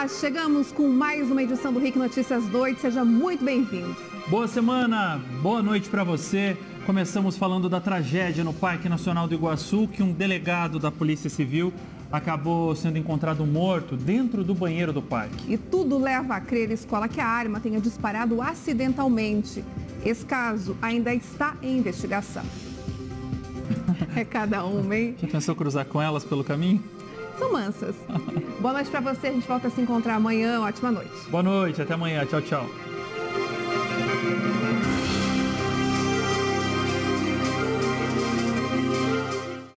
Olá, chegamos com mais uma edição do RIC Notícias 2. Seja muito bem-vindo. Boa semana, boa noite para você. Começamos falando da tragédia no Parque Nacional do Iguaçu, que um delegado da Polícia Civil acabou sendo encontrado morto dentro do banheiro do parque. E tudo leva a crer escola que a arma tenha disparado acidentalmente. Esse caso ainda está em investigação. É cada uma, hein? Já pensou cruzar com elas pelo caminho? São mansas. Boa noite para você. A gente volta a se encontrar amanhã. Ótima noite. Boa noite. Até amanhã. Tchau, tchau.